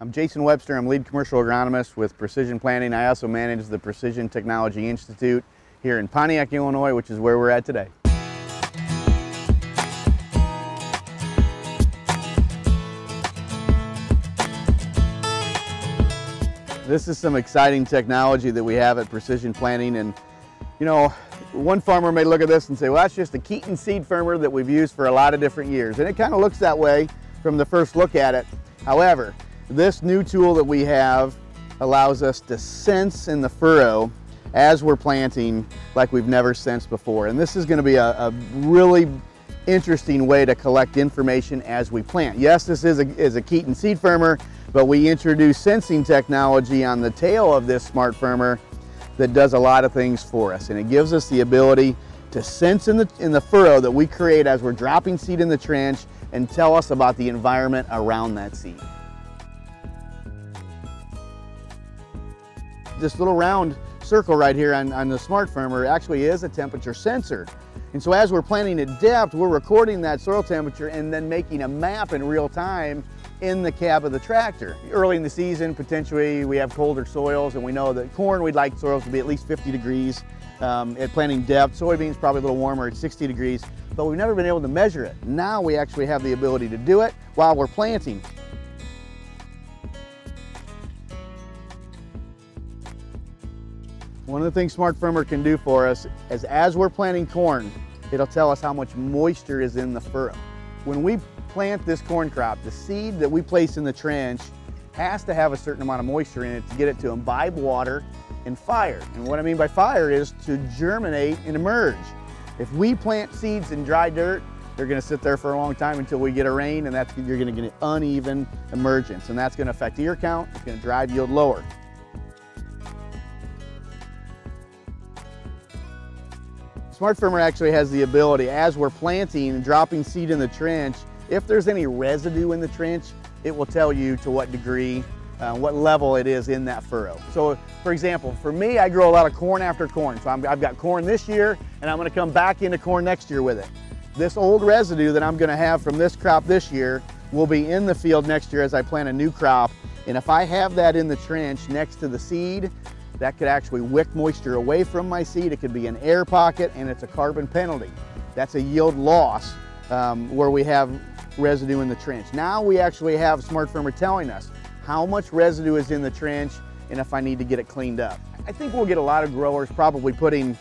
I'm Jason Webster. I'm lead commercial agronomist with Precision Planting. I also manage the Precision Technology Institute here in Pontiac, Illinois, which is where we're at today. This is some exciting technology that we have at Precision Planting and you know, one farmer may look at this and say, well, that's just a Keeton seed firmer that we've used for a lot of different years. And it kind of looks that way from the first look at it. However, this new tool that we have allows us to sense in the furrow as we're planting like we've never sensed before. And this is gonna be a, a really interesting way to collect information as we plant. Yes, this is a, is a Keeton seed firmer, but we introduce sensing technology on the tail of this smart firmer that does a lot of things for us. And it gives us the ability to sense in the, in the furrow that we create as we're dropping seed in the trench and tell us about the environment around that seed. This little round circle right here on, on the smart firmer actually is a temperature sensor. And so as we're planting at depth, we're recording that soil temperature and then making a map in real time in the cab of the tractor. Early in the season, potentially we have colder soils and we know that corn, we'd like soils to be at least 50 degrees um, at planting depth. Soybeans probably a little warmer at 60 degrees, but we've never been able to measure it. Now we actually have the ability to do it while we're planting. One of the things Smart Firmer can do for us is as we're planting corn, it'll tell us how much moisture is in the furrow. When we plant this corn crop, the seed that we place in the trench has to have a certain amount of moisture in it to get it to imbibe water and fire. And what I mean by fire is to germinate and emerge. If we plant seeds in dry dirt, they're gonna sit there for a long time until we get a rain and that's, you're gonna get an uneven emergence and that's gonna affect ear count, it's gonna drive yield lower. Smart Firmer actually has the ability, as we're planting and dropping seed in the trench, if there's any residue in the trench, it will tell you to what degree, uh, what level it is in that furrow. So for example, for me, I grow a lot of corn after corn. So i have got corn this year and I'm gonna come back into corn next year with it. This old residue that I'm gonna have from this crop this year will be in the field next year as I plant a new crop. And if I have that in the trench next to the seed, that could actually wick moisture away from my seed. It could be an air pocket and it's a carbon penalty. That's a yield loss um, where we have residue in the trench. Now we actually have Smart Firmer telling us how much residue is in the trench and if I need to get it cleaned up. I think we'll get a lot of growers probably putting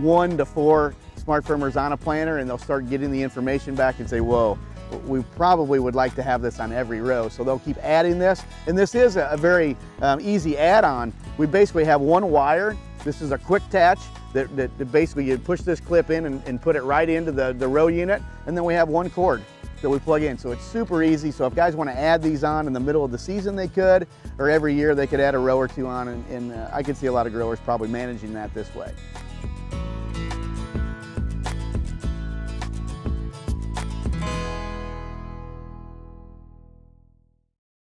one to four Smart Firmers on a planter and they'll start getting the information back and say, whoa, we probably would like to have this on every row. So they'll keep adding this. And this is a, very um, easy add-on. We basically have one wire. This is a quick attach that, that, that basically you push this clip in and, and, put it right into the, the row unit. And then we have one cord that we plug in. So it's super easy. So if guys want to add these on in the middle of the season, they could, or every year they could add a row or two on. And, and uh, I could see a lot of growers probably managing that this way.